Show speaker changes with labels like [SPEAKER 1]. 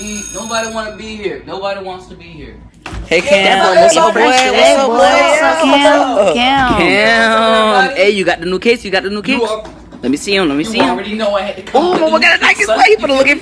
[SPEAKER 1] Nobody want to be here. Nobody wants to be here.
[SPEAKER 2] Hey Cam,
[SPEAKER 3] What's
[SPEAKER 2] what's
[SPEAKER 3] up,
[SPEAKER 2] boy? What's up,
[SPEAKER 3] boy? What's up,
[SPEAKER 2] Cam,
[SPEAKER 3] Cam?
[SPEAKER 2] Cam. Hey, you got the new case? You got the new case? Let me see him. Let me see him.
[SPEAKER 1] already know I had to come.
[SPEAKER 2] Oh,
[SPEAKER 1] my
[SPEAKER 2] we
[SPEAKER 1] I
[SPEAKER 2] got a
[SPEAKER 1] new
[SPEAKER 2] play for the looking.